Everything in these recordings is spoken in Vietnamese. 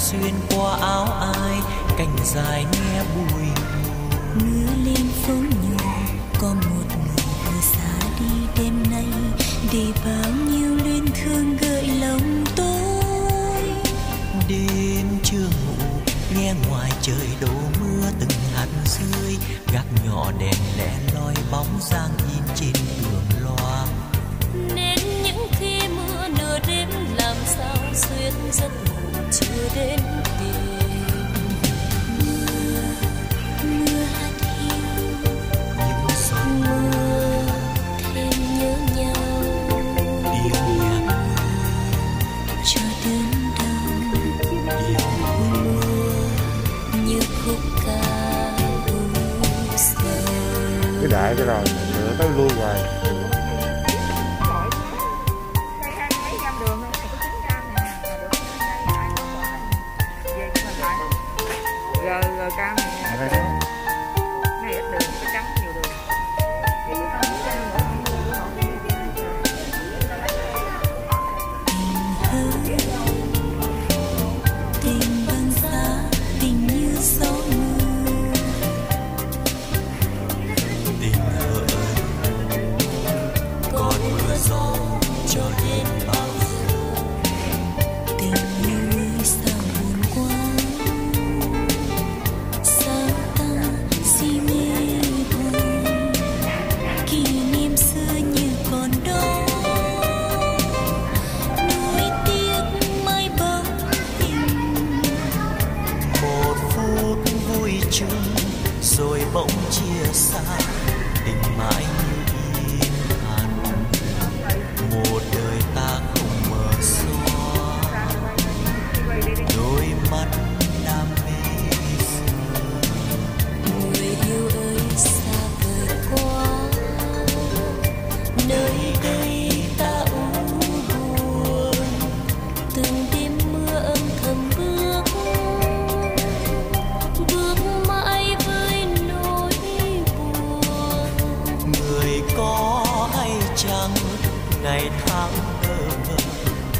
xuyên qua áo ai cành dài như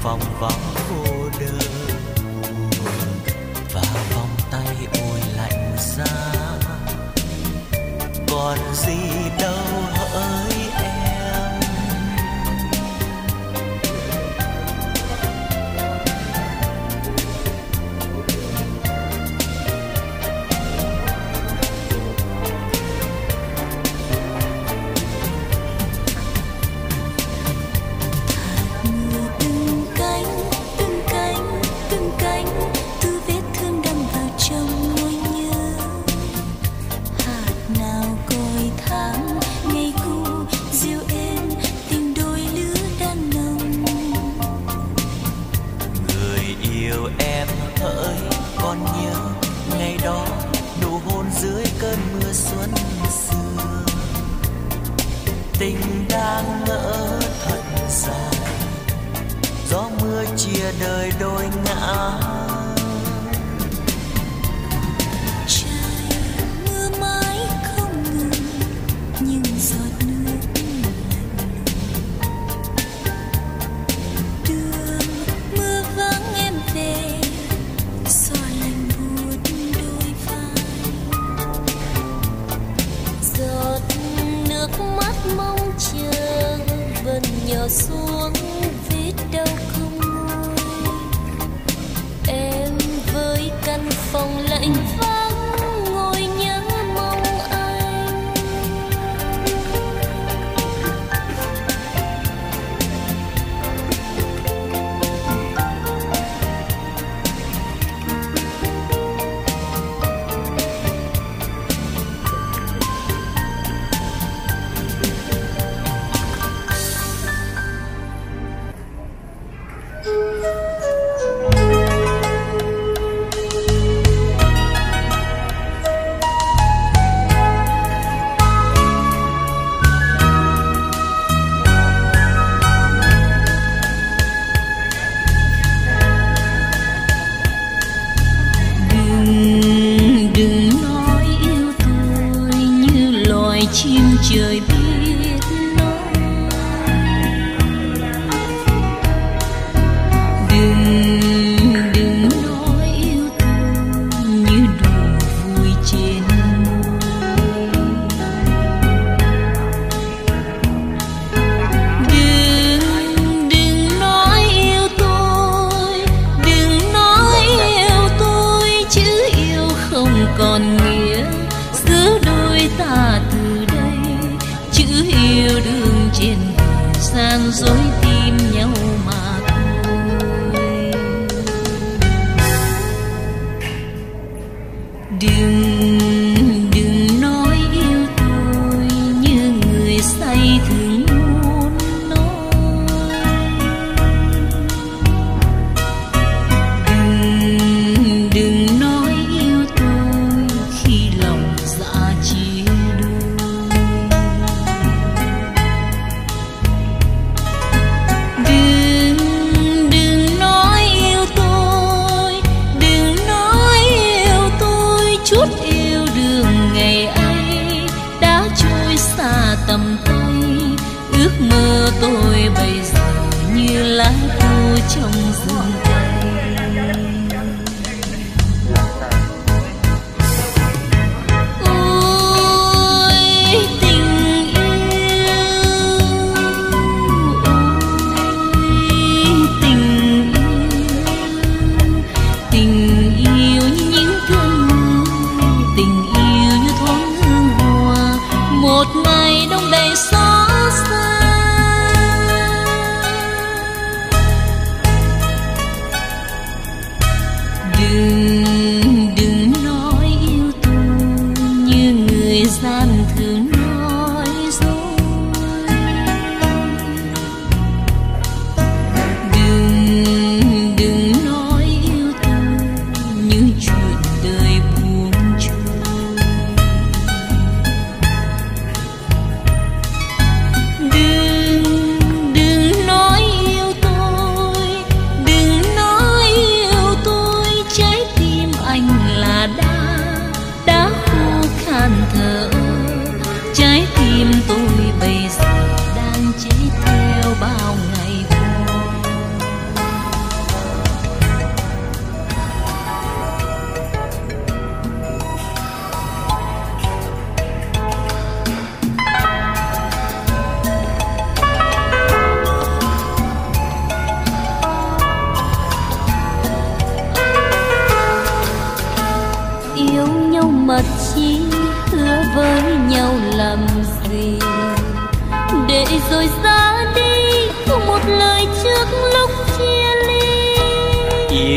方法。còn nhớ ngày đó nụ hôn dưới cơn mưa xuân xưa. Tình đang ngỡ thật dài, gió mưa chia đời đôi ngã. Gian dối tim nhau mà.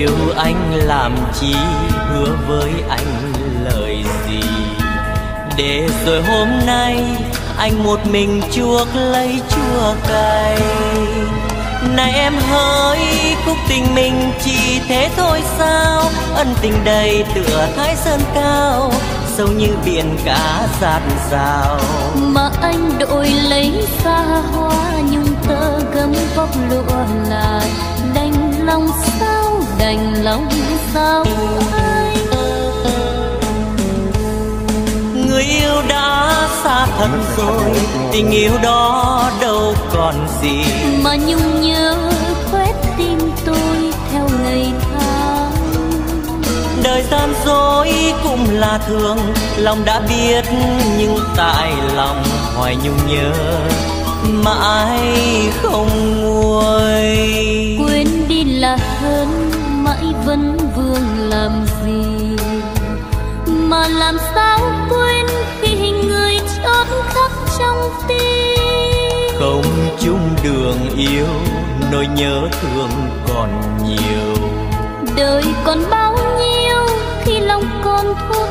Yêu anh làm chi, hứa với anh lời gì? Để rồi hôm nay anh một mình chuộc lấy chua cay này em hỡi, khúc tình mình chỉ thế thôi sao? Ân tình đầy tựa thái sơn cao, sâu như biển cả giạt rào. Mà anh đội lấy xa hoa nhung tơ gấm vóc lụa là đành lòng sao? Đành lòng sao anh. Người yêu đã xa thật rồi tình yêu đó đâu còn gì. Mà nhung nhớ quét tim tôi theo ngày tháng. Đời gian dối cũng là thường lòng đã biết nhưng tại lòng hoài nhung nhớ. Mãi không nguôi? Quên đi là hơn mãi vẫn vương làm gì? Mà làm sao quên khi hình người chót khắc trong tim? Không chung đường yêu nỗi nhớ thương còn nhiều. Đời còn bao nhiêu khi lòng còn thốn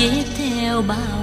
đang chết theo bao ngày qua